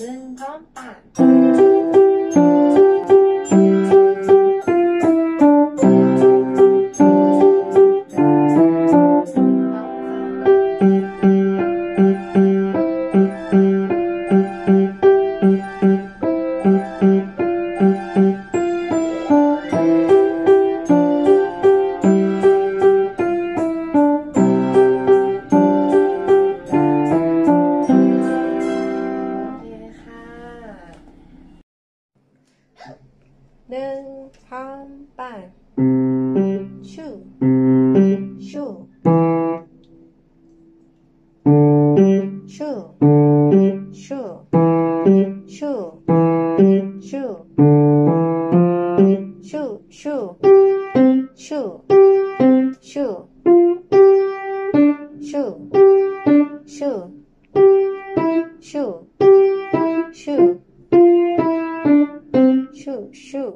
Then come back. 能唱半。秀秀秀秀。秀。秀。秀。秀。秀。秀。秀。秀。秀。秀。秀。秀。秀。秀。秀。